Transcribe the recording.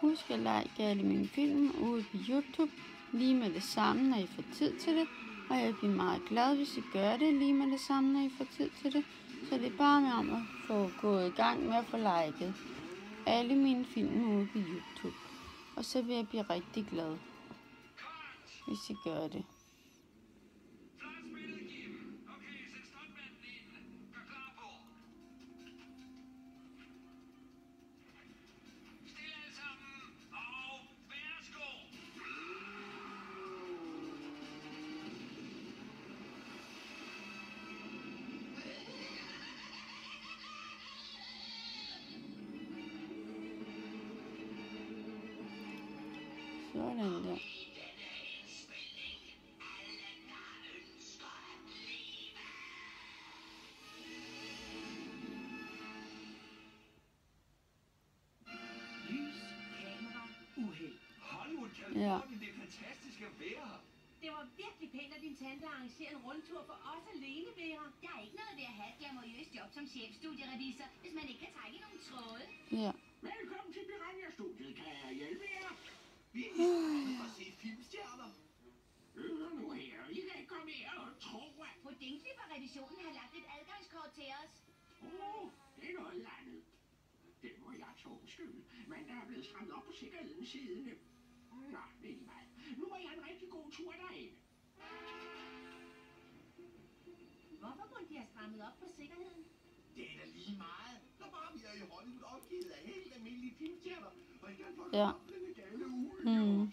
Husk at like alle mine film ude på YouTube lige med det samme, når I får tid til det. Og jeg bliver meget glad, hvis I gør det lige med det samme, når I får tid til det. Så det er bare med om at få gået i gang med at få liket alle mine film ude på YouTube. Og så vil jeg blive rigtig glad, hvis I gør det. Sådan der. Lys, kamera, uheld. Hollywood, Ja. Det er fantastisk at være her. Det var virkelig pænt af din tante at arrangere en rundtur for os alene, Vera. Der er ikke noget ved at have et glamourøst job som chefstudierevisor, hvis man ikke kan trække nogle tråde. Ja. Velkommen til Piranha-studiet. Kan jeg hjælpe jer? Vi er kommet for at se filmstjerner. Hør nu her. I kan ikke komme her og tro, at... På Dinkley var revisionen har lagt et adgangskort til os. Åh, oh, det er noget andet. Det må jeg så undskylde, men der er blevet strammet op på sikkerhedens side. Nå, ved I hvad? Nu må jeg en rigtig god tur derhen. Hvorfor må de have strammet op på sikkerheden? Det er da lige meget. Når bare vi er i Hollywood omgivet af helt almindelige filmstjerner. Og ikke kan få Ja. det 嗯。